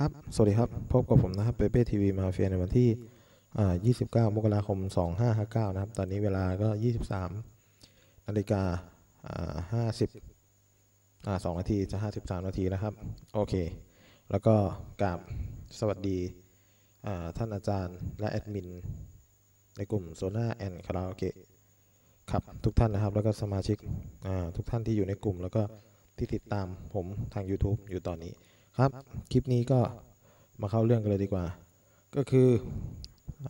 ครับ สวัสดีครับ พบกับผมนะครับเปเป้ทีวีมาเฟียในวันที่อ่า29 มกราคม 2559 นะครับ ตอนนี้เวลาก็ 23 นาฬิกาอ่า50 2 นาทีจะ 53 นาทีนะครับ โอเค แล้วก็กราบสวัสดีท่านอาจารย์และแอดมิน ในกลุ่มโซน่าแอนคาราโอเกะครับทุกท่านนะครับ แล้วก็สมาชิกทุกท่านที่อยู่ในกลุ่ม แล้วก็ที่ติดตามผมทาง YouTube อยู่ตอนนี้ ครับ คลิปนี้ก็มาเข้าเรื่องกันเลยดีกว่า ก็คือ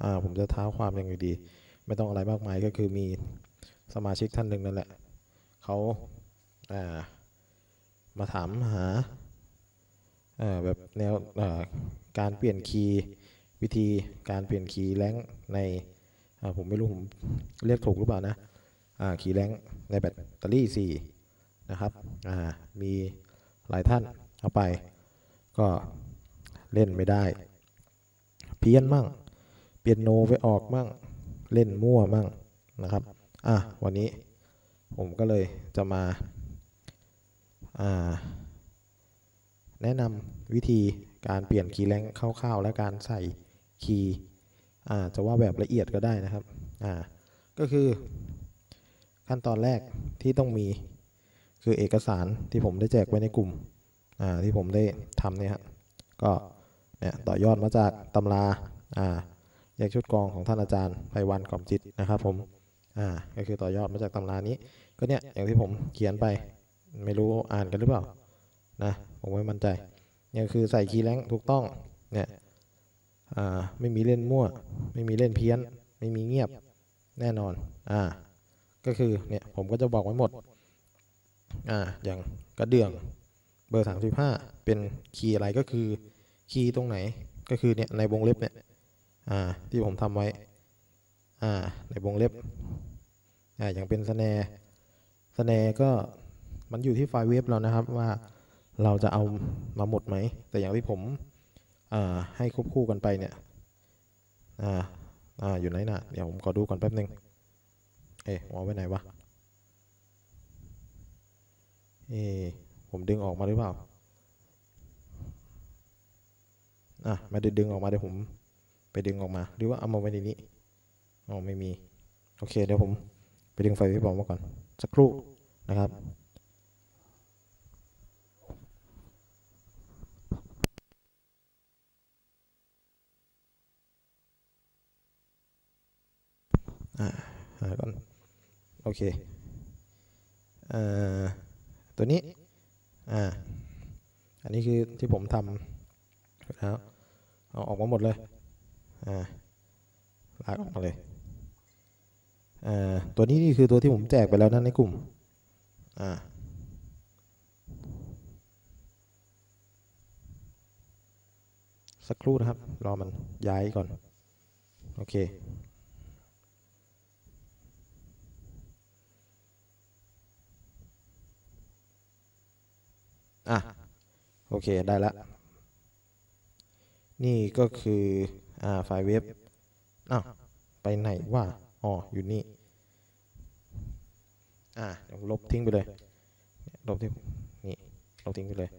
อ่าผมจะเท้าความยังไงดี ไม่ต้องอะไรมากมายก็คือมีสมาชิกท่านหนึ่งนั่นแหละเขาอ่ามาถามหาอ่อแบบแนวอ่อการเปลี่ยนคีย์วิธีการเปลี่ยนคีย์แรงในอ่าผมไม่รู้ผมเรียกถูกหรือเปล่านะอ่าคีย์แรงในแบตเตอรี่4นะครับอ่ามีหลายท่านเอาไป ก็เล่นไม่ได้ เพี้ยนมั่ง เปลี่ยนโนไปออกมั่ง เล่นมั่วมั่งนะครับ อะวันนี้ผมก็เลยจะมาอ่าแนะนำวิธีการเปลี่ยนคีย์แรงคร่าวๆ และการใส่คีย์อาจะว่าแบบละเอียดก็ได้นะครับ ก็คือขั้นตอนแรกที่ต้องมีคือเอกสารที่ผมได้แจกไว้ในกลุ่ม ที่ผมได้ทำเนี่ยก็เนี่ยต่อยอดมาจากตำราอ่าแยกชุดกองของท่านอาจารย์ไพวันกล่อมจิตนะครับผมอ่าก็คือต่อยอดมาจากตำรานี้ ก็เนี่ยอย่างที่ผมเขียนไปไม่รู้อ่านกันหรือเปล่านะผมไม่มั่นใจเนี่ยคือใส่ key range ถูกต้องเนี่ยอ่าไม่มีเล่นมั่ว ไม่มีเล่นเพี้ยน ไม่มีเงียบแน่นอนอ่าก็คือเนี่ยผมก็จะบอกไว้หมดอ่าอย่างกระเดื่อง เบอร์ 35 เป็นคีย์อะไรก็คือคีย์ตรงไหนก็คือเนี่ยในวงเล็บเนี่ยอ่าที่ผมทำไว้อ่าในวงเล็บอ่าอย่างเป็น snareสแนร์ก็มันอยู่ที่ไฟล์เว็บเรานะครับว่าเราจะเอามาหมดไหม แต่อย่างที่ผมอ่าให้ควบคู่กันไปเนี่ยอ่าอ่าอยู่ไหนน่ะเดี๋ยวผมขอดูก่อนแป๊บนึงเอ๊ะวางไว้ไหนวะเอ๊ะ ผมดึงออกมาหรือเปล่าอะไม่ได้ดึงออกมาเดี๋ยวผม ไปดึงออกมา หรือว่าเอามาไว้ในนี้อ๋อไม่มี โอเคเดี๋ยวผมไปดึงไฟไว้บอกมาก่อน สักครู่นะครับอ่าหาก่อนโอเคอ่อตัวนี้ อ่าอันนี้คือที่ผมทำแล้วเอาออกมาหมดเลยอ่าลากออกมาเลยอ่าตัวนี้นี่คือตัวที่ผมแจกไปแล้วนั่นในกลุ่มอ่าสักครู่นะครับ รอมันย้ายก่อน โอเค อะโอเคได้ละ นี่ก็คืออ่าไฟล์เว็บอ้าวไปไหนว่าอ๋ออยู่นี่อ่าลบทิ้งไปเลยลบทิ้งนี่ลบทิ้งไปเลย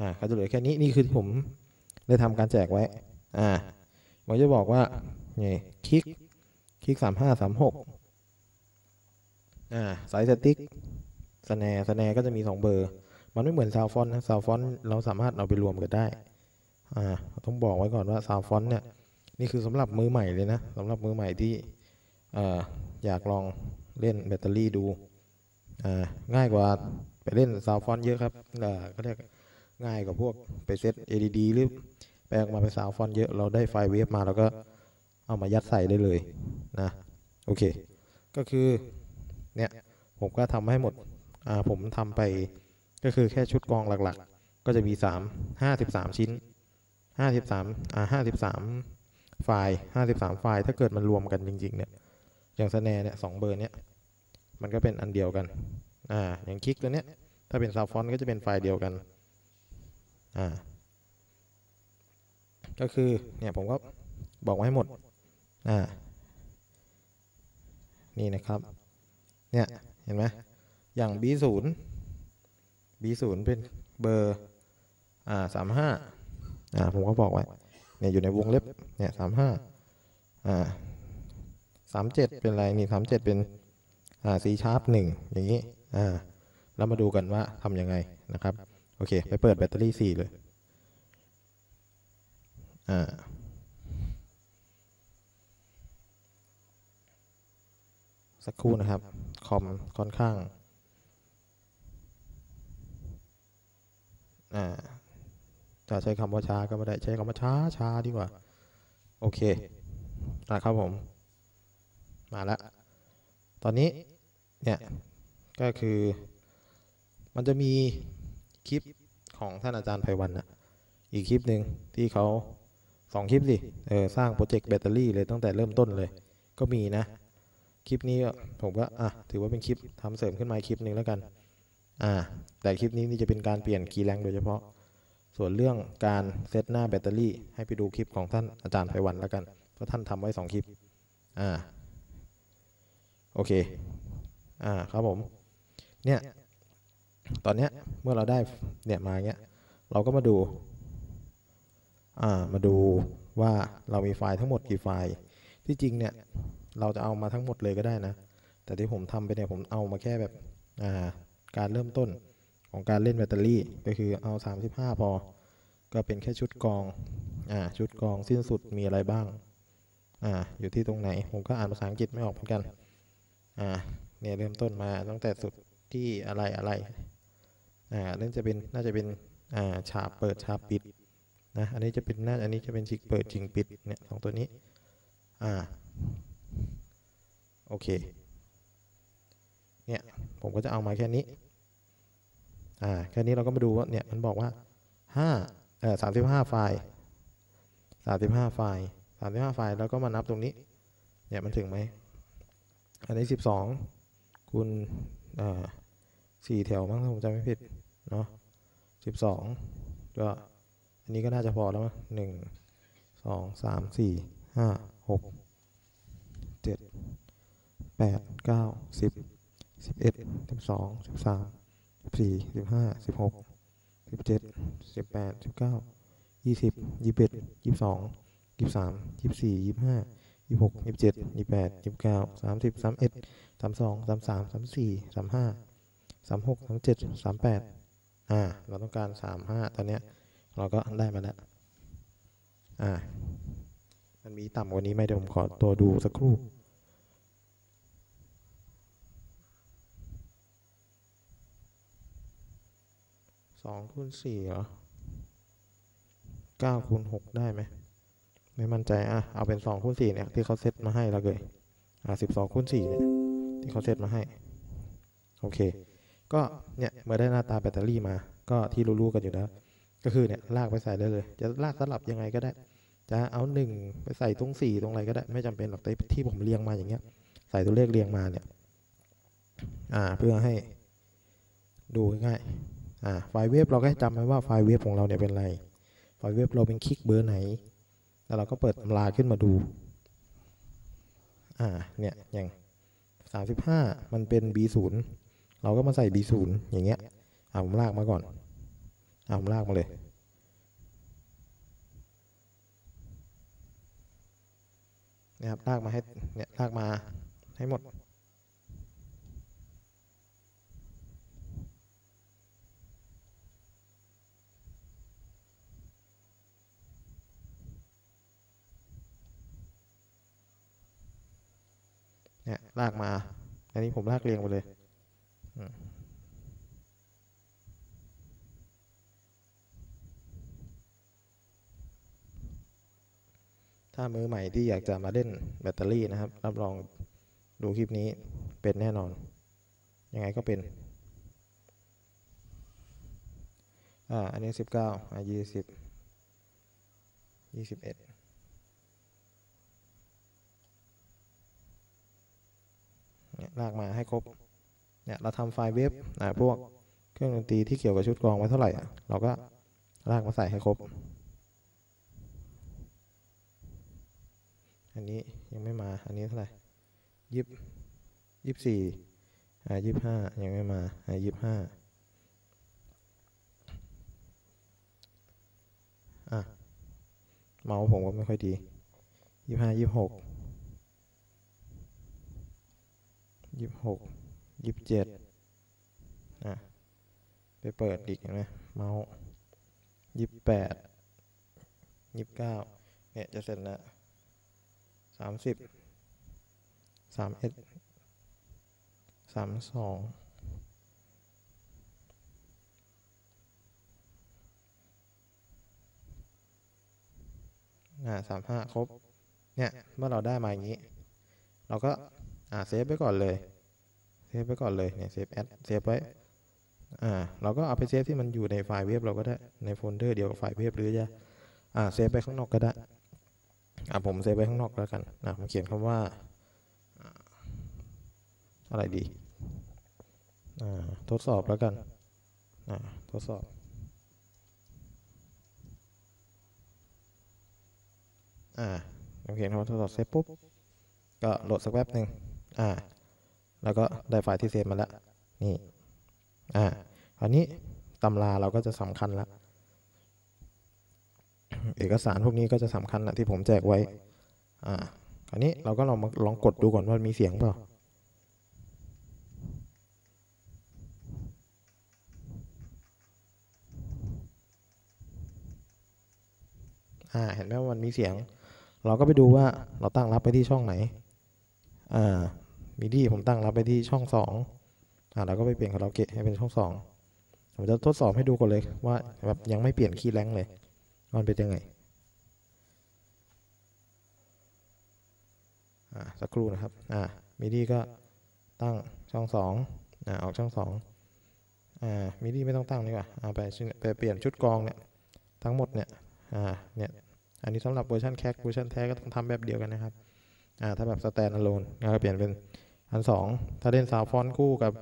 อ่าเขาจะเหลือแค่นี้นี่คือผมได้ทำการแจกไว้อ่ามันจะบอกว่านี่คลิกคลิกสามห้าสามหกอ่า side stick snare snare ก็จะมีสองเบอร์ มันไม่เหมือน SoundFont นะ SoundFont เราสามารถเอาไปรวมกันได้อ่าต้องบอกไว้ก่อนว่า SoundFont เนี่ยนี่คือสำหรับมือใหม่เลยนะสำหรับมือใหม่ที่เอ่ออยากลองเล่นแบตเตอรี่ดูอ่าง่ายกว่าไปเล่น SoundFont เยอะครับเอ่อก็เรียกง่ายกว่าพวกไปเซต ADD หรือแปลงมาเป็น SoundFont เยอะเราได้ไฟล์ wave มาแล้วก็เอามายัดใส่ได้เลยนะโอเค ก็คือเนี่ยผมก็ทำให้หมดอ่าผมทำไป ก็คือแค่ชุดกองหลักๆ ก็จะมีสามห้าสิบสามชิ้นห้าสิบสามอ่าห้าสิบสามไฟล์ห้าสิบสามไฟล์ ถ้าเกิดมันรวมกันจริง ๆ เนี่ย อย่างสแนเนี่ยสองเบอร์เนี่ย มันก็เป็นอันเดียวกัน อ่า อย่างคลิกตัวเนี้ย ถ้าเป็นซาวฟอนก็จะเป็นไฟล์เดียวกัน อ่า ก็คือ เนี่ยผมก็บอกไว้ให้หมด อ่า นี่นะครับ เนี่ย เห็นไหมอย่าง B0 B0 เป็นเบอร์อ่าสามห้าอ่าผมก็บอกไว้เนี่ยอยู่ในวงเล็บเนี่ยสามห้าอ่าสามเจ็ดเป็นอะไรนี่สามเจ็ดเป็นอ่า C sharp หนึ่งอย่างนี้อ่าแล้วมาดูกันว่าทำยังไงนะครับ โอเค ไปเปิดแบตเตอรี่สี่เลยอ่าสักครู่นะครับ คอมค่อนข้างอ่า จะใช้คำว่าช้าก็ไม่ได้ใช้คำว่าช้าช้าดีกว่า โอเคนะครับผม มาแล้ว ตอนนี้เนี่ยก็คือ มันจะมีคลิปของท่านอาจารย์ไพวันนะอีกคลิปหนึ่งที่เขาสองคลิปสิเออสร้างโปรเจกต์แบตเตอรี่เลยตั้งแต่เริ่มต้นเลย ก็มีนะ คลิปนี้ผมก็อะถือว่าเป็นคลิปทำเสริมขึ้นมาอีกคลิปหนึ่งแล้วกัน อ่าแต่คลิปนี้นี่จะเป็นการเปลี่ยน key range โดยเฉพาะ ส่วนเรื่องการเซตหน้าแบตเตอรี่ ให้ไปดูคลิปของท่านอาจารย์ไพวันแล้วกัน เพราะท่านทำไว้สองคลิป อ่า โอเค อ่า ครับผม เนี่ย ตอนเนี้ยเมื่อเราได้ เนี่ยมาเงี้ย เราก็มาดู อ่า มาดูว่าเรามีไฟล์ทั้งหมดกี่ไฟล์ ที่จริงเนี่ย เราจะเอามาทั้งหมดเลยก็ได้นะ แต่ที่ผมทำไปเนี่ยผมเอามาแค่แบบ อ่า การเริ่มต้นของการเล่นแบตเตอรี่ ก็คือเอา 35 พอ ก็เป็นแค่ชุดกอง อ่า ชุดกองสิ้นสุดมีอะไรบ้าง อ่า อยู่ที่ตรงไหน ผมก็อ่านภาษาอังกฤษไม่ออกเหมือนกัน อ่า เนี่ยเริ่มต้นมาตั้งแต่สุดที่อะไรอะไร อ่านั่นจะเป็นน่าจะเป็น อ่า ฉาบเปิดฉาบปิดนะ อันนี้จะเป็นน่าอันนี้จะเป็นชิกเปิดชิงปิด เนี่ยสองตัวนี้ อ่า โอเค เนี่ย ผมก็จะเอามาแค่นี้ อ่าแค่นี้เราก็มาดูว่าเนี่ยมันบอกว่าห้าเอ่อสามสิบห้าไฟล์สามสิบห้าไฟล์สามสิบห้าไฟล์แล้วก็มานับตรงนี้ เนี่ยมันถึงไหม อันนี้สิบสองคูณอ่าสี่แถวมั้งถ้าผมจำไม่ผิดเนาะสิบสองก็อันนี้ก็น่าจะพอแล้วมั้งหนึ่งสองสามสี่ห้าหกเจ็ดแปดเก้าสิบสิบเอ็ดสิบสองสิบสาม สิบสี่สิบห้าสิบหกสิบเจ็ดสิบแปดสิบเก้ายี่สิบยี่สิบเอ็ดยี่สิบสองยี่สิบสามยี่สิบสี่ยี่สิบห้ายี่สิบหกยี่สิบเจ็ดยี่สิบแปดยี่สิบเก้าสามสิบสามเอ็ดสามสองสามสามสามสี่สามห้าสามหกสามเจ็ดสามแปดอ่า เราต้องการสามห้าตอนเนี้ย เราก็ได้มาแล้วอ่า มันมีต่ำกว่านี้ไหมเดี๋ยวผมขอตัวดูสักครู่ สองคูณสี่เหรอเก้าคูณหกได้ไหม ไม่มั่นใจ อะ เอาเป็นสองคูณสี่เนี่ย ที่เขาเซตมาให้เราเลยอ่าสิบสองคูณสี่เนี่ย ที่เขาเซตมาให้ โอเค ก็เนี่ยเมื่อได้หน้าตาแบตเตอรี่มา ก็ที่รู้ๆกันอยู่แล้ว ก็คือเนี่ยลากไปใส่ได้เลย จะลากสลับยังไงก็ได้ จะเอาหนึ่งไปใส่ตรงสี่ตรงอะไรก็ได้ ไม่จำเป็นหรอกแต่ที่ผมเรียงมาอย่างเงี้ย ใส่ตัวเลขเรียงมาเนี่ย อ่า เพื่อให้ดูง่าย ไฟล์เว็บเราก็ให้จำไว้ว่าไฟล์เว็บของเราเนี่ยเป็นอะไร ไฟล์เว็บเราเป็นคลิกเบอร์ไหน แล้วเราก็เปิดตำราขึ้นมาดู อ่า เนี่ย อย่างสามสิบห้ามันเป็น B ศูนย์เราก็มาใส่ B ศูนย์อย่างเงี้ย อ่าผมลากมาก่อน อ่าผมลากมาเลย นะครับ ลากมาให้ เนี่ย ลากมาให้หมด เนี่ยลากมา อันนี้ผมลากเรียงไปเลยถ้ามือใหม่ที่อยากจะมาเล่นแบตเตอรี่นะครับ รับรองดูคลิปนี้เป็นแน่นอน ยังไงก็เป็น อ่า อันนี้สิบเก้าอ่ายี่สิบยี่สิบเอ็ด เนี่ยลากมาให้ครบเนี่ยเราทำไฟล์เว็บอ่าพวกเครื่องดนตรีที่เกี่ยวกับชุดกรองไว้เท่าไหร่อะเราก็ลากมาใส่ให้ครบ อันนี้ยังไม่มา อันนี้เท่าไหร่ยี่ยี่สี่อ่ายี่ห้ายังไม่มาอ่ายี่ห้าอะเมาส์ผมก็ไม่ค่อยดียี่ห้ายี่หก ยี่สิบหกยี่สิบเจ็ดอะไปเปิดอีกเห็นไหมเมาส์ยี่สิบแปดยี่สิบเก้าเนี่ยจะเสร็จแล้วสามสิบสามเอ็ดสามสองอ่าสามห้าครบ เนี่ย เมื่อเราได้มาอย่างนี้ เราก็ อ่าเซฟไว้ก่อนเลยเซฟไว้ก่อนเลยเนี่ย save as เซฟไว้อ่าเราก็เอาไปเซฟที่มันอยู่ในไฟล์ wave เราก็ได้ในโฟลเดอร์เดียวกับไฟล์ wave หรือจะอ่าเซฟไปข้างนอกก็ได้อ่าผมเซฟไปข้างนอกแล้วกันนะผมเขียนคำว่าอะไรดีอ่าทดสอบแล้วกันอ่าทดสอบอ่าผมเขียนคำว่าทดสอบเสร็จปุ๊บก็โหลดสักแป๊บหนึ่ง อ่า แล้วก็ได้ไฟล์ที่เซฟมาแล้ว นี่ อ่า คราวนี้ตำราเราก็จะสำคัญละ เอกสารพวกนี้ก็จะสำคัญละที่ผมแจกไว้ อ่า คราวนี้เราก็ลองมาลองกดดูก่อนว่ามีเสียงเปล่าอ่าเห็นไหมว่ามันมีเสียง เราก็ไปดูว่าเราตั้งรับไปที่ช่องไหน อ่า มิดีผมตั้งรับไปที่ช่องสองอ่าเราก็ไปเปลี่ยนคาราโอเกะให้เป็นช่องสองผมจะทดสอบให้ดูก่อนเลยว่าแบบยังไม่เปลี่ยนคีย์แรงเลยว่ามันเป็นยังไงอ่าสักครู่นะครับอ่ามิดีก็ตั้งช่องสองอ่าออกช่องสองอ่ามิดีไม่ต้องตั้งดีกว่าอ่าไปไปเปลี่ยนชุดกลองเนี่ยทั้งหมดเนี่ยอ่าเนี่ยอันนี้สำหรับเวอร์ชันแคคเวอร์ชันแท้ก็ต้องทำแบบเดียวกันนะครับอ่าถ้าแบบ standalone ก็เปลี่ยนเป็น อันสองถ้าเล่น soundfont คู่กับ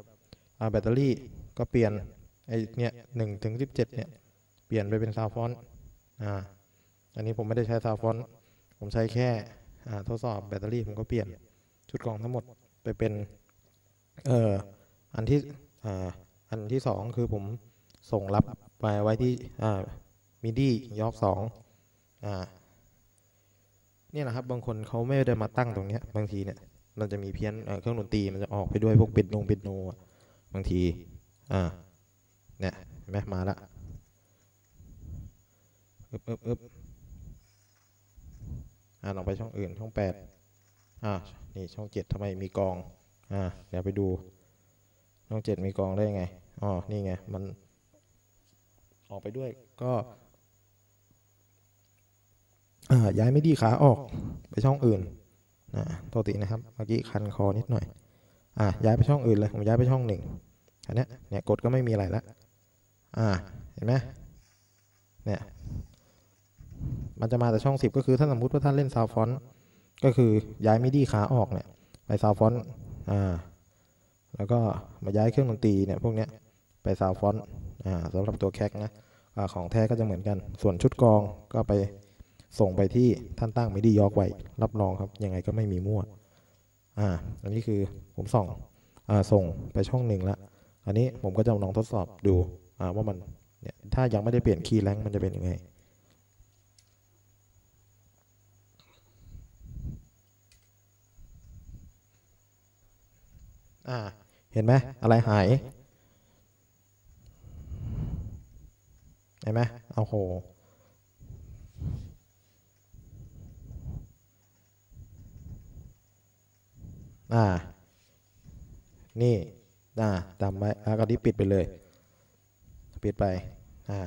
แบตเตอรี่ก็เปลี่ยนไอเนี่ยหนึ่งถึงสิบเจ็ดเนี่ยเปลี่ยนไปเป็น soundfont อ่าอันนี้ผมไม่ได้ใช้ soundfont ผมใช้แค่อ่าทดสอบแบตเตอรี่ผมก็เปลี่ยนชุดกลองทั้งหมดไปเป็นเอ่ออันที่อ่าอันที่สองคือผมส่งรับไปไว้ที่อ่ามิดียอกสองอ่าเนี่ยนะครับบางคนเขาไม่ได้มาตั้งตรงเนี้ยบางทีเนี่ย มันจะมีเพี้ยนเครื่องดนตรีมันจะออกไปด้วยพวกปิดนงปิดโนบางที อ่า เนี่ยเห็นไหมมาละอึบอึบอึบอ่าลองไปช่องอื่นช่องแปดอ่า นี่ช่องเจ็ดทำไมมีกอง อ่า เดี๋ยวไปดู ช่องเจ็ดมีกองได้ยังไง อ๋อ นี่ไง มัน ออกไปด้วย ก็ อ่า ย้ายไม่ดีขาออก ไปช่องอื่น อ่าปกตินะครับ เมื่อกี้คันคอนิดหน่อย อ่าย้ายไปช่องอื่นเลย ผมย้ายไปช่องหนึ่งอันนี้เนี่ยกดก็ไม่มีอะไรละ อ่า เห็นไหมเนี่ย มันจะมาแต่ช่องสิบก็คือถ้าสมมติว่าท่านเล่น soundfont ก็คือย้าย MIDI ขาออกเนี่ย ไป soundfont อ่า แล้วก็มาย้ายเครื่องดนตรีเนี่ยพวกเนี้ยไป soundfont อ่าสำหรับตัวแคกนะอ่าของแท้ก็จะเหมือนกัน ส่วนชุดกลองก็ไป ส่งไปที่ท่านตั้ง MIDI Yoke ไว้ รับรองครับ ยังไงก็ไม่มีมั่ว อ่า อันนี้คือผมส่งอ่าส่งไปช่องหนึ่งละ อันนี้ผมก็จะลองทดสอบดู อ่า ว่ามัน เนี่ย ถ้ายังไม่ได้เปลี่ยนคีย์แรงมันจะเป็นยังไง อ่า เห็นไหม อะไรหาย เห็นไหมเอาโห อ่า นี่อ่าจำไว้แล้วก็นี้ปิดไปเลย ปิดไป อ่า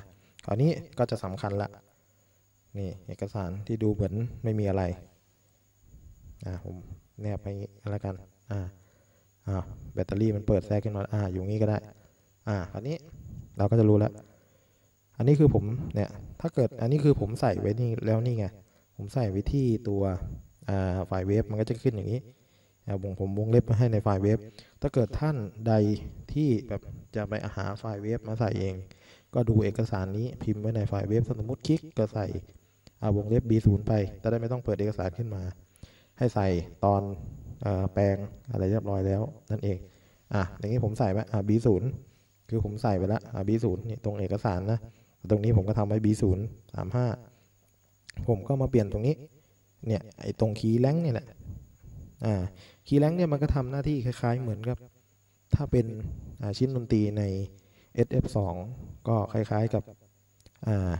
คราวนี้ก็จะสำคัญละ นี่เอกสารที่ดูเหมือนไม่มีอะไร อ่า ผมแนบไปอย่างงี้ก็แล้วกัน อ่า อ่า แบตเตอรี่มันเปิดแทรกขึ้นมา อ่า อยู่งี้ก็ได้ อ่า คราวนี้เราก็จะรู้แล้ว อันนี้คือผม เนี่ย ถ้าเกิด อันนี้คือผมใส่ไว้นี่แล้วนี่ไง ผมใส่ไว้ที่ตัว อ่า ไฟล์ wave มันก็จะขึ้นอย่างนี้ อ่าผมผมวงเล็บมาให้ในไฟล์ wave ถ้าเกิดท่านใดที่แบบจะไปหาไฟล์ wave มาใส่เอง ก็ดูเอกสารนี้พิมพ์ไว้ในไฟล์ wave สมมติ kick ก็ใส่อ่าวงเล็บ B0 ไปจะได้ไม่ต้องเปิดเอกสารขึ้นมา ให้ใส่ตอนอแปลงอะไรเรียบร้อยแล้วนั่นเอง อะ อย่างนี้ผมใส่ไว้อ่า B0 คือผมใส่ไปแล้วอ่า B0 นี่ตรงเอกสารนะ ตรงนี้ผมก็ทำไว้ B0 35 ผมก็มาเปลี่ยนตรงนี้ เนี่ย ไอ้ตรง key range เนี่ยแหละ อ่า key range เนี่ยมันก็ทำหน้าที่คล้าย ๆ เหมือนกับ ถ้าเป็นชิ้นดนตรีใน SF2 ก็คล้าย ๆกับอ่า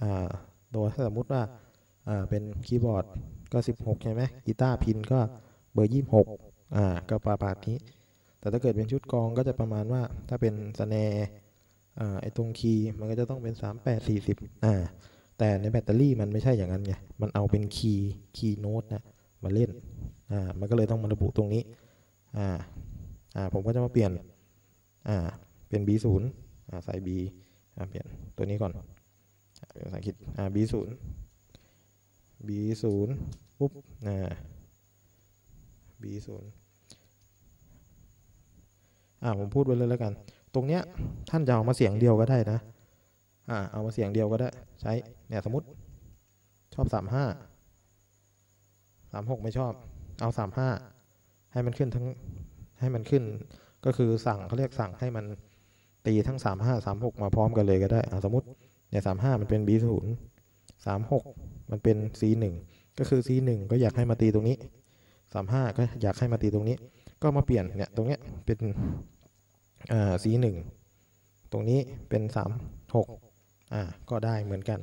อ่าโดยถ้าสมมติว่าเป็นคีย์บอร์ดก็ 16 ใช่ไหมกีตาร์พินก็เบอร์ 26อ่าก็ประมาณนี้ แต่ถ้าเกิดเป็นชุดกลองก็จะประมาณว่าถ้าเป็น snareไอ้ตรงคีย์มันก็จะต้องเป็น 38 40อ่าแต่ในแบตเตอรี่มันไม่ใช่อย่างนั้นไง มันเอาเป็นคีย์คีย์โน้ตนะมาเล่นอ่ามันก็เลยต้องมาระบุตรงนี้อ่าอ่าผมก็จะมาเปลี่ยนอ่าเป็น B0 อ่าใส่ B อ่าเปลี่ยนตัวนี้ก่อนอ่าเป็นภาษาอังกฤษอ่า B0 B0 ปุ๊บอ่า B0 อ่าผมพูดไว้เลยแล้วกัน ตรงเนี้ยท่านจะเอามาเสียงเดียวก็ได้นะอ่าเอามาเสียงเดียวก็ได้ใช้เนี่ยสมมติชอบสามห้าสามหกไม่ชอบ เอาสามห้าให้มันขึ้นทั้งให้มันขึ้น ก็คือสั่งเขาเรียกสั่งให้มันตีทั้งสามห้าสามหกมาพร้อมกันเลยก็ได้สมมติเนี่ยสามห้ามันเป็น B ศูนย์สามหกมันเป็น C หนึ่งก็คือ C หนึ่งก็อยากให้มาตีตรงนี้สามห้าก็อยากให้มาตีตรงนี้ ก็มาเปลี่ยนเนี่ยตรงเนี้ยเป็นอ่า C หนึ่งตรงนี้เป็นสามหกอ่าก็ได้เหมือนกัน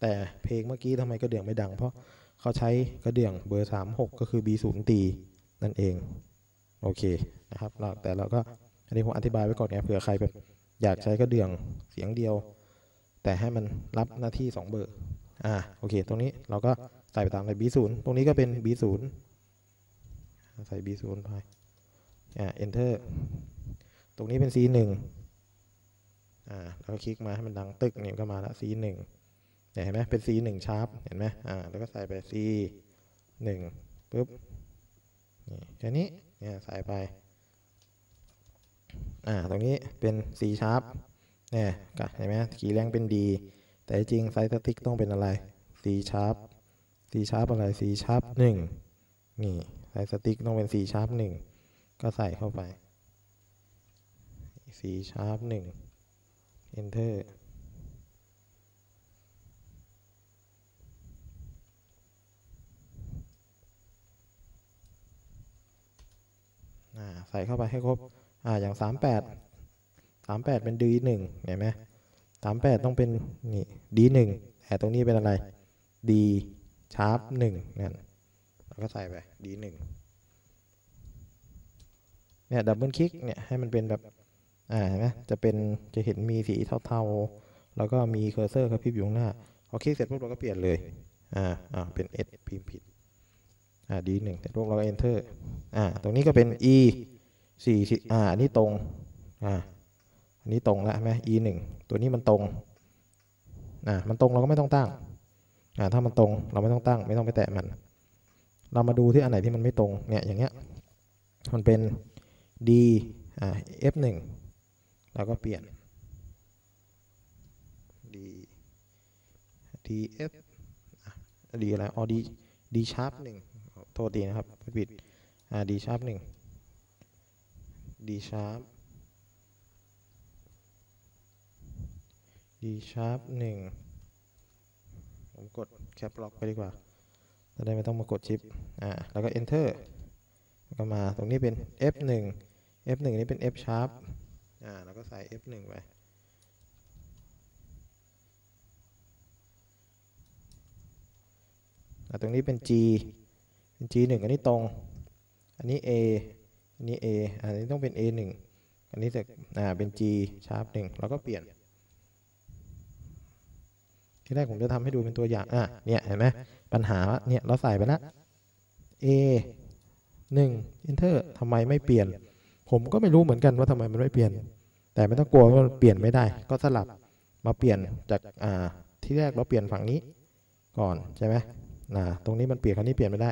แต่เพลงเมื่อกี้ทำไมกระเดืองไม่ดัง เพราะ เขาใช้กระเดื่องเบอร์ 36 ก็คือ B0 ตีนั่นเอง โอเคนะครับแต่เราก็อันนี้ผมอธิบายไว้ก่อนไงเผื่อใครแบบอยากใช้กระเดื่องเสียงเดียว แต่ให้มันรับหน้าที่ 2 เบอร์อ่าโอเค ตรงนี้เราก็ใส่ไปตามเลย B0 ตรงนี้ก็เป็น B0 ใส่ B0 ไปอ่า enter ตรงนี้เป็น C1 อ่าแล้วก็คลิกมาให้มันดังตึกเนี่ยก็มาละ C หนึ่ง เห็นไหมเป็น C หนึ่งชาร์ปเห็นไหมอ่าแล้วก็ใส่ไป C หนึ่งปุ๊บนี่แค่นี้เนี่ยใส่ไปอ่าตรงนี้เป็น C ชาร์ปเนี่ยเห็นไหม key range เป็น D แต่จริง side stick ต้องเป็นอะไร C sharp C sharp อะไร C sharp หนึ่งนี่ side stick ต้องเป็น C sharp หนึ่งก็ใส่เข้าไป C sharp หนึ่ง enter ใส่เข้าไปให้ครบอ่าอย่าง 38 38 เป็น D หนึ่งเห็นไหม38ต้องเป็นนี่ D หนึ่งแต่ตรงนี้เป็นอะไร D ชาร์ปหนึ่งนั่นเราก็ใส่ไป D หนึ่งเนี่ย double click เนี่ยให้มันเป็นแบบอ่าเห็นไหมจะเป็นจะเห็นมีสีเทาๆ แล้วก็มีเคอร์เซอร์กระพริบอยู่ข้างหน้าพอคลิกเสร็จปุ๊บเราก็เปลี่ยนเลยอ่าอ่าเป็น S พิมพ์ผิด D หนึ่งเสร็จปุ๊บเราก็ enter อ่าตรงนี้ก็เป็น E สี่อ่าอันนี้ตรงอ่าอันนี้ตรงแล้วใช่ไหม E หนึ่งตัวนี้มันตรงอ่ามันตรงเราก็ไม่ต้องตั้งอ่าถ้ามันตรงเราไม่ต้องตั้ง ไม่ต้องไปแตะมัน เรามาดูที่อันไหนที่มันไม่ตรงเนี่ยอย่างเงี้ยมันเป็น D อ่า F หนึ่งเราก็เปลี่ยน D D F ดีอะไรอ๋อ D D sharp หนึ่ง ษทีนะครับผิดอ่า D sharp หนึ่ง D sharp D sharp หนึ่งผมกดแคปล็อกไปดีกว่าจะได้ไม่ต้องมากดชิปอ่าแล้วก็ enter แล้วก็มาตรงนี้เป็น F หนึ่ง F หนึ่งนี่เป็น F sharp อ่าแล้วก็ใส่ F หนึ่งไปอ่าตรงนี้เป็น G G หนึ่งอันนี้ตรง อันนี้ A อันนี้ A อันนี้ต้องเป็น A หนึ่งอันนี้จะอ่าเป็น G sharp หนึ่งเราก็เปลี่ยน ที่แรกผมจะทำให้ดูเป็นตัวอย่างอะเนี่ยเห็นไหมปัญหาเนี่ยเราใส่ไปแล้ว A หนึ่ง enter ทำไมไม่เปลี่ยน ผมก็ไม่รู้เหมือนกันว่าทำไมมันไม่เปลี่ยน แต่ไม่ต้องกลัวว่าเปลี่ยนไม่ได้ ก็สลับมาเปลี่ยนจากอ่าที่แรกเราเปลี่ยนฝั่งนี้ก่อนใช่ไหมนะตรงนี้มันเปลี่ยนครั้นี้เปลี่ยนไม่ได้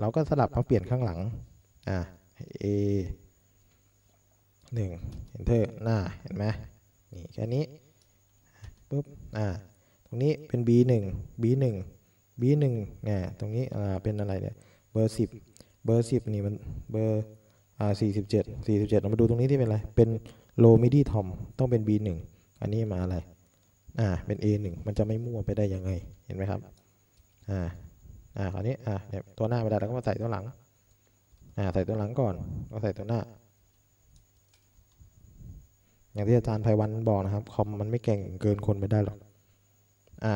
เราก็สลับมาเปลี่ยนข้างหลังอ่า A หนึ่ง enter หน้าเห็นไหมนี่แค่นี้ปุ๊บอ่าตรงนี้เป็น B หนึ่ง B หนึ่ง B หนึ่งเนี่ยตรงนี้อ่าเป็นอะไรเนี่ยเบอร์สิบเบอร์สิบนี่มันเบอร์อ่าสี่สิบเจ็ดสี่สิบเจ็ดเรามาดูตรงนี้ที่เป็นอะไร เป็นlow mid tom ต้องเป็น B หนึ่งอันนี้มาอะไรอ่าเป็น A หนึ่งมันจะไม่มั่วไปได้ยังไงเห็นไหมครับอ่า อ่าคราวนี้อ่าเนี่ยตัวหน้าไม่ได้เราก็มาใส่ตัวหลังอ่าใส่ตัวหลังก่อนก็ใส่ตัวหน้า อย่างที่อาจารย์ไพวันบอกนะครับคอมมันไม่เก่งเกินคนไปได้หรอกอ่า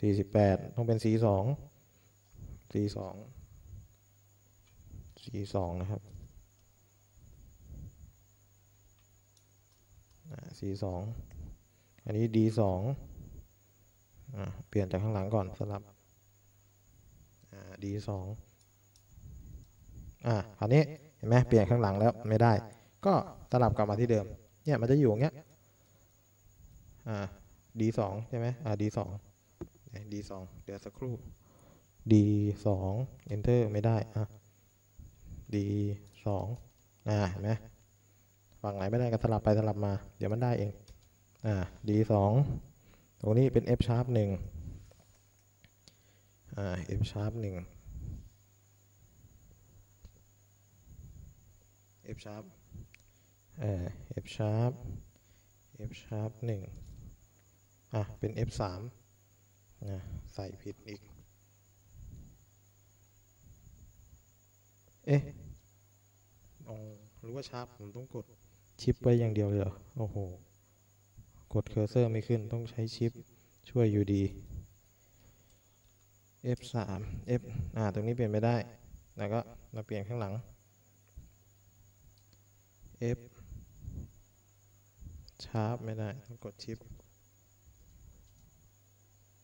สี่สิบแปดต้องเป็น C สอง C สอง C สองนะครับอ่า C สองอันนี้ D สองอ่าเปลี่ยนจากข้างหลังก่อนสลับ อ่า D สองอ่าคราวนี้เห็นไหมเปลี่ยนข้างหลังแล้วไม่ได้ ก็สลับกลับมาที่เดิม เนี่ยมันจะอยู่อย่างเงี้ยอ่า D สองใช่ไหมอ่า D สอง D สองเดี๋ยวสักครู่ D สอง enter ไม่ได้อะ D สองอ่าเห็นไหมฝั่งไหนไม่ได้ก็สลับไปสลับมา เดี๋ยวมันได้เองอ่า D สองตรงนี้เป็น F sharp หนึ่ง อ่า F sharp หนึ่ง F sharp เอ่อ F sharp F sharp หนึ่งอะ เป็น F สามนะใส่ผิดอีก เอ๊ะอ๋อรู้ว่าชาร์ปผมต้องกดชิปไว้อย่างเดียวเลยเหรอ โอ้โห กดเคอร์เซอร์ไม่ขึ้นต้องใช้ชิปช่วยอยู่ดี F สาม F อ่า ตรงนี้เปลี่ยนไม่ได้ แล้วก็มาเปลี่ยนข้างหลัง F ชาร์ปไม่ได้ ต้องกดชิป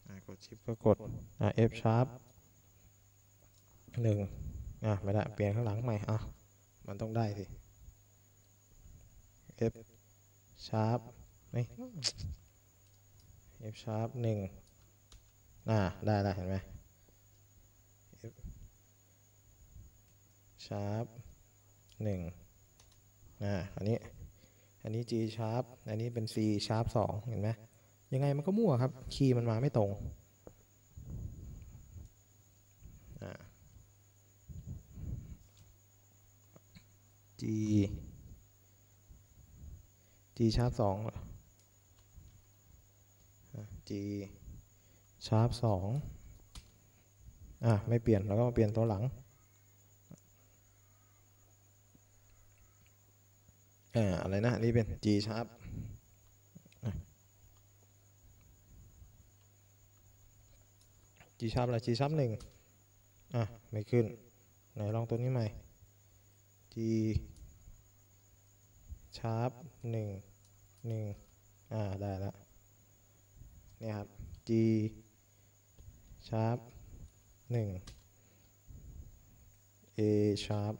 อ่ากดชิปก็กด อ่า F sharp หนึ่งอะไม่ได้ เปลี่ยนข้างหลังใหม่ อะ มันต้องได้สิ F sharp ไม่ F sharp หนึ่งอ่า ได้แล้วเห็นไหม sharp หนึ่งอ่าอันนี้ อันนี้ G sharp อันนี้เป็น C sharp สองเห็นไหมยังไงมันก็มั่วครับ คีย์มันมาไม่ตรงอ่า G G ชาร์ปสองเหรออะ G ชาร์ปสองอะไม่เปลี่ยน แล้วก็มาเปลี่ยนตัวหลัง อ่าอะไรนะนี่เป็น G ชาร์ป G ชาร์ปอะไร G ชาร์ปหนึ่งอะ ไม่ขึ้น ไหนลองตัวนี้ใหม่ G ชาร์ปหนึ่งหนึ่งอ่า ได้แล้วเนี่ยครับ G ชาร์ปหนึ่ง A ชาร์ป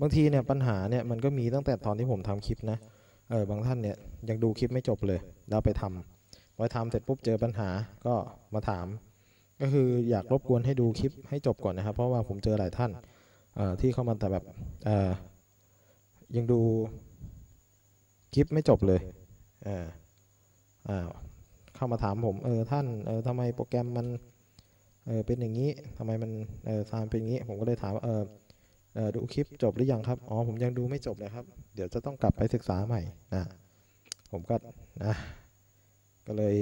บางทีเนี่ยปัญหาเนี่ยมันก็มีตั้งแต่ตอนที่ผมทำคลิปนะเออบางท่านเนี่ยยังดูคลิปไม่จบเลยแล้วไปทำพอทำเสร็จปุ๊บเจอปัญหาก็มาถาม ก็คืออยากรบกวนให้ดูคลิปให้จบก่อนนะครับ เพราะว่าผมเจอหลายท่านที่เข้ามาแต่แบบยังดูคลิปไม่จบเลยเข้ามาถามผมเออท่านเออทำไมโปรแกรมมันเออเป็นอย่างนี้ทำไมมันเออซามเป็นอย่างนี้ ผมก็เลยถามว่าเออ ดูคลิปจบหรือยังครับ อ๋อ ผมยังดูไม่จบเลยครับ เดี๋ยวจะต้องกลับไปศึกษาใหม่นะผมก็นะ ก็เลย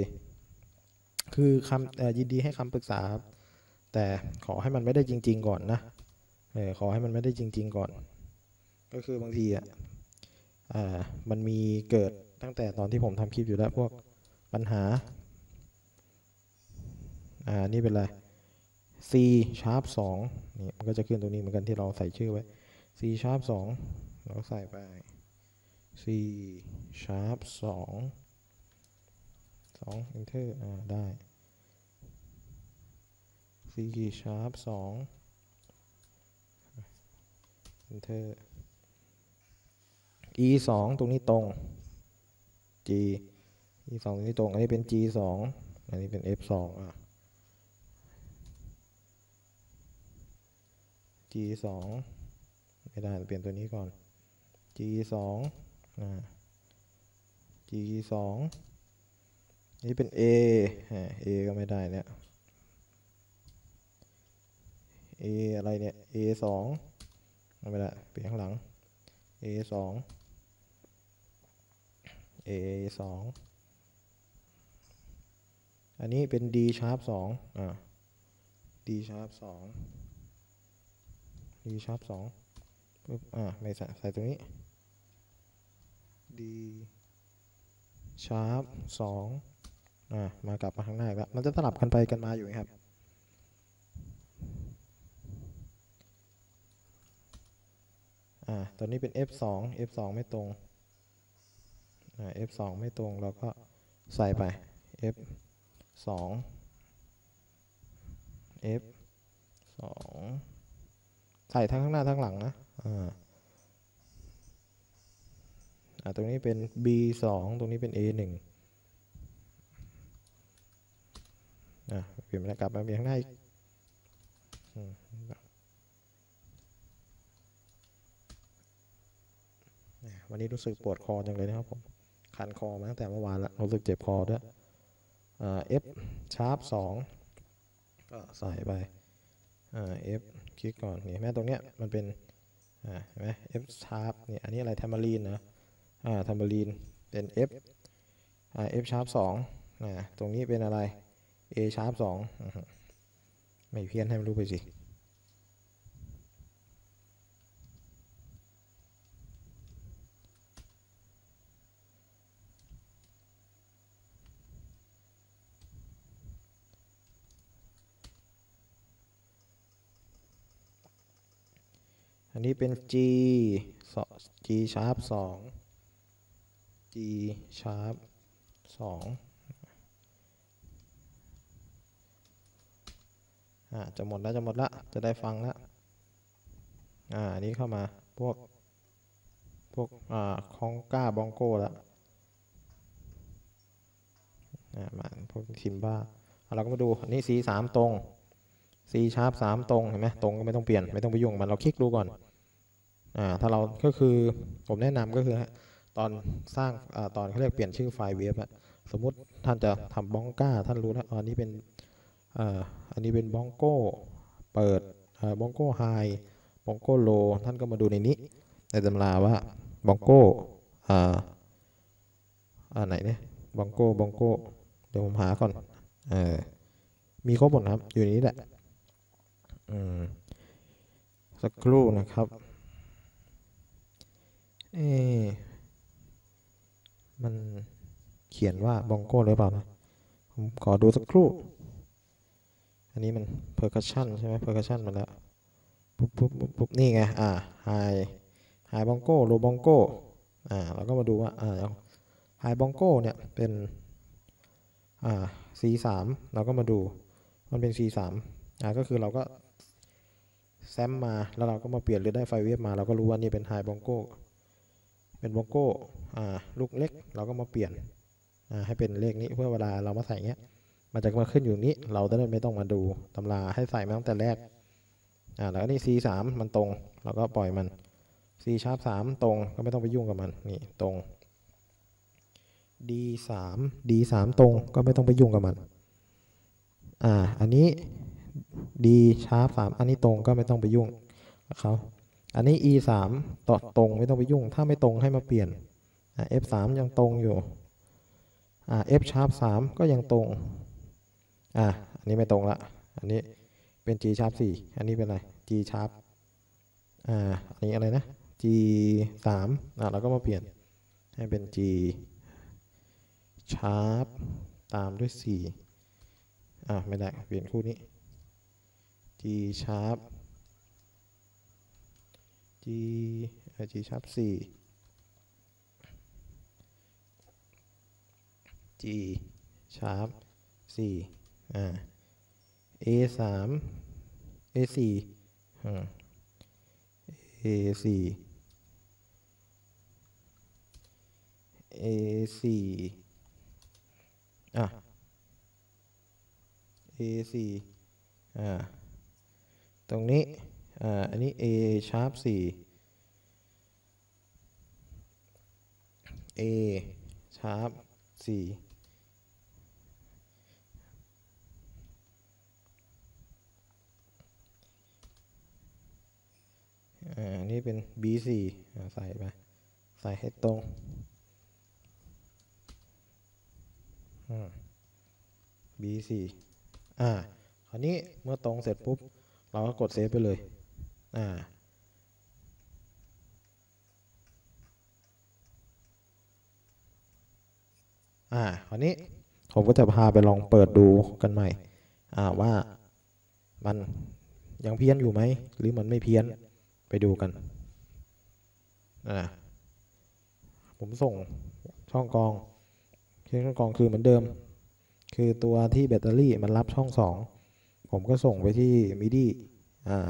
คือคำยินดีให้คำปรึกษาครับ แต่ขอให้มันไม่ได้จริง ๆ ก่อนนะเออขอให้มันไม่ได้จริง ๆ ก่อน ก็คือบางทีอะอ่ามันมีเกิดตั้งแต่ตอนที่ผมทำคลิปอยู่แล้วพวกปัญหา อ่า นี่เป็นไร C sharp สองนี่มันก็จะขึ้นตรงนี้เหมือนกันที่เราใส่ชื่อไว้ C sharp สองเราใส่ไป C sharp สองสอง enter อ่าได้ C sharp สอง enter e สองตรงนี้ตรง g e สองตรงนี้ตรง อันนี้เป็น g สองอันนี้เป็น f สองอะ g 2ไม่ได้เปลี่ยนตัวนี้ก่อน g 2อ่า g 2นี่เป็น a อ่า a ก็ไม่ได้เนี่ย a อะไรเนี่ย a 2ไม่ได้ เปลี่ยนข้างหลัง a 2 a 2อันนี้เป็น d sharp 2อ่า d sharp 2 e sharp สองปึ๊บอ่าไม่ใส่ใส่ตรงนี้ d sharp สองอ่ามากลับมาข้างหน้าอีกแล้วมันจะสลับกันไปกันมาอยู่ครับอ่าตอนนี้เป็น f 2 f 2ไม่ตรงอ่า f 2ไม่ตรงเราก็ใส่ไป f 2 f 2 ใส่ทั้งข้างหน้าทั้งหลังนะอ่าตรงนี้เป็น b 2ตรงนี้เป็น a 1อะเปลี่ยนบรรยากาศมาเปลี่ยนข้างหน้าอีกวันนี้รู้สึกปวดคอจังเลยนะครับผม คันคอมาตั้งแต่เมื่อวานแล้วรู้สึกเจ็บคอด้วยเอฟชาร์ปสองก็ใส่ไปเอฟ คลิกก่อนนี่แม่ตรงเนี้ยมันเป็นอ่าเห็นไหม F sharp เนี่อันนี้อะไรทัม a รีนนะอ่า t ทม a รีนเป็น F อ่า F sharp สองอ่าตรงนี้เป็นอะไร A sharp สองไม่เพี้ยนให้มันรู้ไปสิ นี้เป็น G G sharp สอง G sharp สองอ่าจะหมดแล้วจะหมดละจะได้ฟังละอ่านี้เข้ามาพวกพวกอ่าคองก้าบองโก้ละอ่ามาพวกคิมบ้าเราก็มาดูอันนี้ C สามตรง C sharp สามตรงเห็นไหมตรงก็ไม่ต้องเปลี่ยนไม่ต้องไปยุ่งมันเราคลิกดูก่อน ถ้าเราก็คือผมแนะนำก็คือตอนสร้างอ่าตอนเขาเรียกเปลี่ยนชื่อไฟล์ wave อะสมมุติท่านจะทำ bongo ท่านรู้แล้วอันนี้เป็นอ่าอันนี้เป็น bongo เปิดอ่า bongo high bongo low ท่านก็มาดูในนี้ในตำราว่า bongo อ่าอ่าไหนเนี่ย bongo bongoเดี๋ยวผมหาก่อนเออมีครบหมดนะครับอยู่ในนี้แหละอืมสักครู่นะครับ เอมันเขียนว่าบองโก้หรือเปล่านะผมขอดูสักครู่ อันนี้มัน percussion ใช่ไหม percussion มาแล้วปุ๊บปุ๊บปุ๊บนี่ไง อ่า high high bongo low bongo อ่าเราก็มาดูว่า อ่า high bongo เนี่ยเป็น อ่า C สามเราก็มาดู มันเป็น C สามอ่าก็คือเราก็แซมมา แล้วเราก็มาเปลี่ยนหรือได้ไฟเวฟมา เราก็รู้ว่านี่เป็น high bongo เป็น bongo อ่าลูกเล็กเราก็มาเปลี่ยนให้เป็นเลขนี้เพื่อเวลาเรามาใส่เงี้ย มันจะมาขึ้นอยู่นี้ เราจะได้ไม่ต้องมาดูตำราให้ใส่มาตั้งแต่แรกอ่าแล้วนี่ C สามมันตรงเราก็ปล่อยมัน C sharp สามตรงก็ไม่ต้องไปยุ่งกับมันนี่ตรง D สาม D สามตรงก็ไม่ต้องไปยุ่งกับมันอ่าอันนี้ D sharp สามอันนี้ตรงก็ไม่ต้องไปยุ่งกับเขา อันนี้ E สามต่อตรงไม่ต้องไปยุ่ง ถ้าไม่ตรงให้มาเปลี่ยน F สามยังตรงอยู่ F sharp สามก็ยังตรงอ่าอันนี้ไม่ตรงละ อันนี้เป็น G sharp สี่อันนี้เป็นอะไร G sharp อ่าอันนี้อะไรนะ G สามอ่าเราก็มาเปลี่ยนให้เป็น G sharp ตามด้วยสี่อ่าไม่ได้เปลี่ยนคู่นี้ G sharp G G sharp สี่ G sharp สี่อ่า A สาม A สี่อืม A สี่ A สี่อะ A สี่อ่า ตรงนี้ อันนี้ A sharp สี่ A sharp สี่อ่านี่เป็น B สี่ใส่ไป ใส่ให้ตรงอ B4 อ่า คราวนี้เมื่อตรงเสร็จปุ๊บ เราก็กดเซฟไปเลย อ่าอ่าคราวนี้ผมก็จะพาไปลองเปิดดูกันใหม่ อ่าว่ามันยังเพี้ยนอยู่ไหม หรือมันไม่เพี้ยนไปดูกันอ่าผมส่งช่องกองช่องกองคือเหมือนเดิม คือตัวที่แบตเตอรี่มันรับช่องสองผมก็ส่งไปที่มิดีอ่า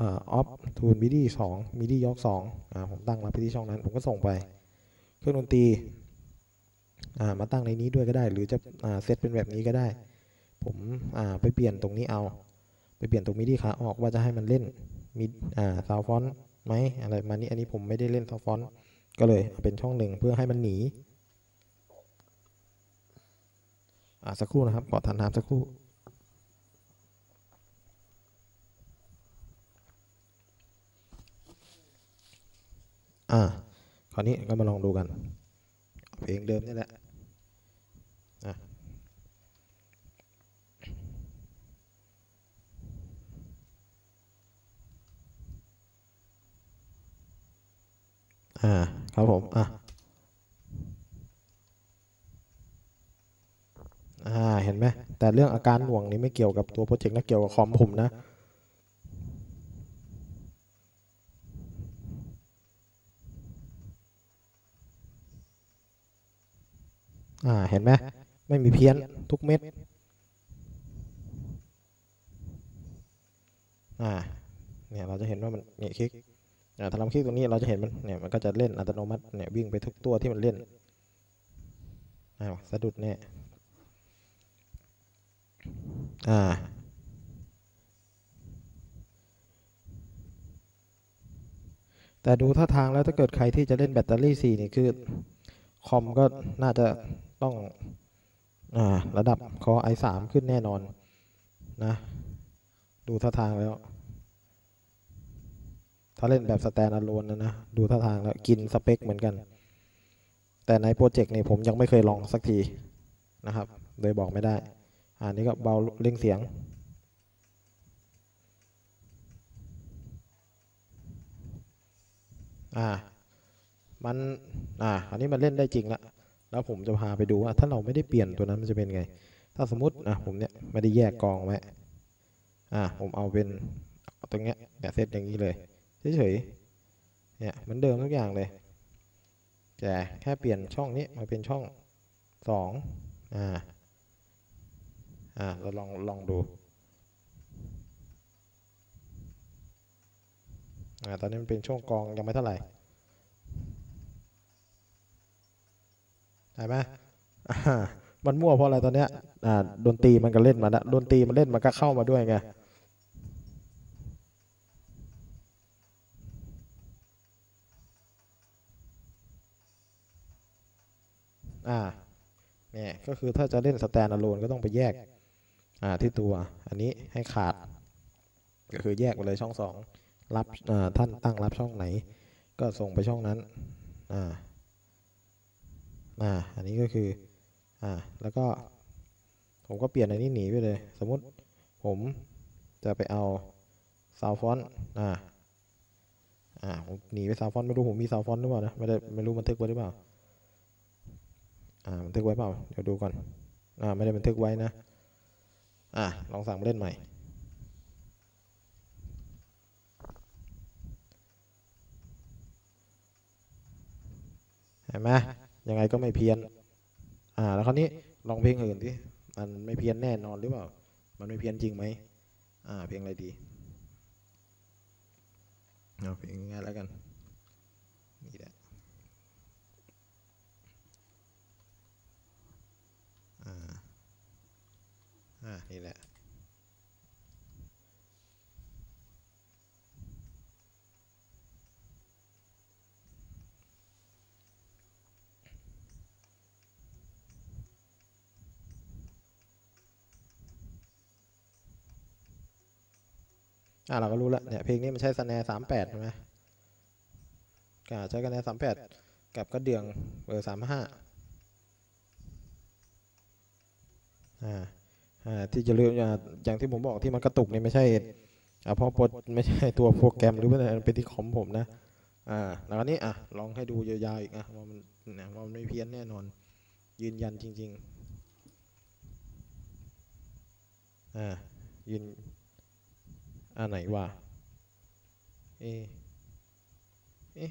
ออฟทูนมิดีสองมิดียกสองอ่าผมตั้งรับไปที่ช่องนั้น ผมก็ส่งไปเครื่องดนตรีอ่ามาตั้งในนี้ด้วยก็ได้ หรือจะอ่าเซตเป็นแบบนี้ก็ได้ ผมอ่าไปเปลี่ยนตรงนี้เอา ไปเปลี่ยนตรง MIDI ขาออกว่าจะให้มันเล่นมิดอ่า soundfont ไหมอะไรมานี้อันนี้ผมไม่ได้เล่น soundfont ก็เลยเป็นช่องหนึ่งเพื่อให้มันหนีอ่าสักครู่นะครับขอทานน้ำสักครู่ อ่าคราวนี้ก็มาลองดูกัน เพลงเดิมนี่แหละอะอ่าครับผมอะอ่าเห็นไหมแต่เรื่องอาการหน่วงนี้ไม่เกี่ยวกับตัวโปรเจกต์นะเกี่ยวกับคอมผมนะ อ่าเห็นไหมไม่มีเพี้ยนทุกเม็ดอ่าเนี่ยเราจะเห็นว่ามันเนี่ยคลิกอ่าถ้าเราคลิกตรงนี้เราจะเห็นมันเนี่ยมันก็จะเล่นอัตโนมัติเนี่ยวิ่งไปทุกตัวที่มันเล่นอ้าวสะดุดเนี่ยอ่าแต่ดูท่าทางแล้วถ้าเกิดใครที่จะเล่นแบตเตอรี่สี่นี่คือคอมก็น่าจะ ต้องอระดับคอ i3 ขึ้นแน่นอนนะ ดูท่าทางแล้ว ถ้าเล่นแบบสแตนอะโลนนะนะดูท่าทางแล้วกินสเปคเหมือนกัน แต่ในโปรเจกต์นี่ผมยังไม่เคยลองสักทีนะครับเลยบอกไม่ได้ อันนี้ก็เบาเร่งเสียงอ่า มัน อ่า อันนี้มันเล่นได้จริงละ แล้วผมจะพาไปดูว่าถ้าเราไม่ได้เปลี่ยนตัวนั้นมันจะเป็นไง ถ้าสมมติอะผมเนี่ยไม่ได้แยกกองไว้อ่าผมเอาเป็นเอาตรงเนี้ยเนี่ยเซตอย่างนี้เลยเฉยๆเนี่ยเหมือนเดิมทุกอย่างเลยแต่แค่เปลี่ยนช่องนี้มาเป็นช่องสองอ่าอ่าเราลองลองดูอ่าตอนนี้มันเป็นช่วงกองยังไม่เท่าไหร่ เห็นไหมมันมั่วเพราะอะไรตอนเนี้ยดนตรีมันก็เล่นมาแล้วดนตรีมันเล่นมันก็เข้ามาด้วยไงอ่าเนี่ยก็คือถ้าจะเล่นสแตนอะโลนก็ต้องไปแยกอ่าที่ตัวอันนี้ให้ขาด ก็คือแยกไปเลยช่องสองรับอ่าท่านตั้งรับช่องไหน ก็ส่งไปช่องนั้นอ่า อ่าอันนี้ก็คืออ่าแล้วก็ผมก็เปลี่ยนอันนี้หนีไปเลย สมมุติผมจะไปเอาซาวฟอนอ่าอ่าผมหนีไปซาวฟอนไม่รู้ผมมีซาวฟอนหรือเปล่านะไม่ได้ไม่รู้บันทึกไว้หรือเปล่าอ่าบันทึกไว้เปล่าเดี๋ยวดูก่อนอ่าไม่ได้บันทึกไว้นะอ่าลองสั่งเล่นใหม่เห็นไหม ยังไงก็ไม่เพี้ยน อ่า แล้วคราวนี้ลองเพลงอื่นที่มันไม่เพี้ยนแน่นอนหรือเปล่า มันไม่เพี้ยนจริงไหมอ่า เพลงอะไรดีเอาเพลงง่ายแล้วกันนี่แหละอ่า อ่า นี่แหละ อ่าเราก็รู้แล้วเนี่ยเพลงนี้มันใช้สแนร์สามแปดใช่ไหมก็ใช้คะแนนสามแปดกับกระเดื่องเบอร์สามห้าอ่าอ่าที่จะเลือกอ่าอย่างที่ผมบอกที่มันกระตุกนี่ไม่ใช่อ่าเพราะปรไม่ใช่ตัวโปรแกรมหรือว่าเป็นที่คอมผมนะอ่าแล้วนนี้อะลองให้ดูยาวๆอีกอะว่ามันนะว่ามันไม่เพี้ยนแน่นอน ยืนยันจริงๆอ่ายืน อันไหนวะเอะเอ๊ะ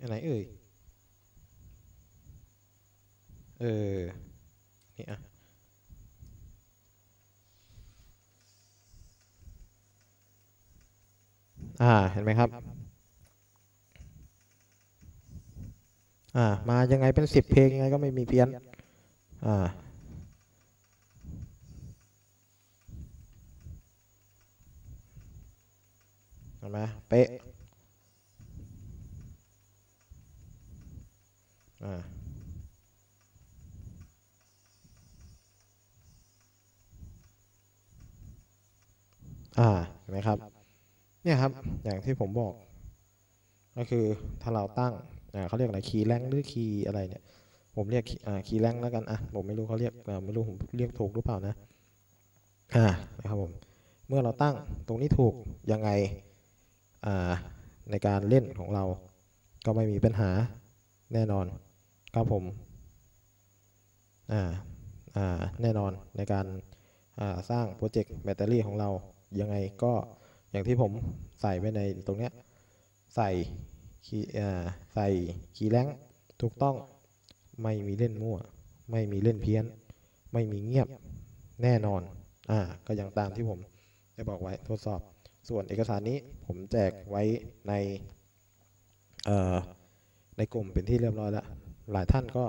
อันไหนเอ่ยเออนี่อะอ่าเห็นไหมครับ อ่ามายังไงเป็นสิบเพลงยังไงก็ไม่มีเพี้ยนอ่า เห็น ไหมเป๊ะอ่าอ่าเห็นไหมครับ เนี่ยครับ อย่างที่ผมบอก ก็คือถ้าเราตั้ง อ่าเขาเรียกอะไร key range หรือ key อะไรเนี่ย ผมเรียก อ่า key range แล้วกัน อะ ผมไม่รู้เขาเรียกไม่รู้ผมเรียกถูกหรือเปล่านะ อ่า นะครับผม เมื่อเราตั้งตรงนี้ถูก ยังไง ในการเล่นของเรา ก็ไม่มีปัญหาแน่นอนครับผมแน่นอนในการสร้าง project แบตเตอรี่ของเรายังไงก็อย่างที่ผมใส่ไว้ในตรงเนี้ยใส่คีใส่คีแรงถูกต้องไม่มีเล่นมั่ว ไม่มีเล่นเพี้ยน ไม่มีเงียบแน่นอนอ่าก็อย่างตามที่ผมได้บอกไว้ทดสอบ ส่วนเอกสารนี้ผมแจกไว้ในในกลุ่มเป็นที่เรียบร้อยแล้ว หลายท่านก็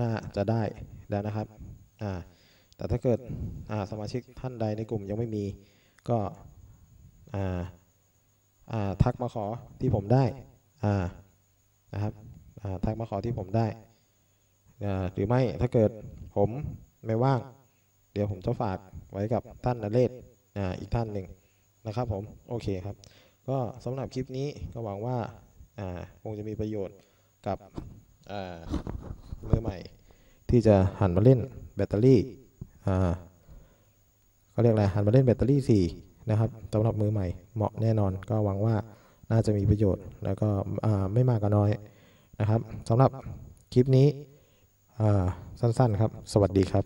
น่าจะได้แล้วนะครับแต่ถ้าเกิดสมาชิกท่านใดในกลุ่มยังไม่มีก็ทักมาขอที่ผมได้นะครับทักมาขอที่ผมได้ หรือไม่ถ้าเกิดผมไม่ว่าง เดี๋ยวผมจะฝากไว้กับท่านนเรศอีกท่านหนึ่ง นะครับผม โอเคครับ ก็สำหรับคลิปนี้ก็หวังว่าคงจะมีประโยชน์กับมือใหม่ ที่จะหันมาเล่นแบตเตอรี่อ่าเขาเรียกอะไรหันมาเล่นแบตเตอรี่ 4 นะครับสำหรับมือใหม่เหมาะแน่นอน ก็หวังว่าน่าจะมีประโยชน์แล้วก็ไม่มากก็น้อยนะครับสำหรับคลิปนี้สั้นๆครับ สวัสดีครับ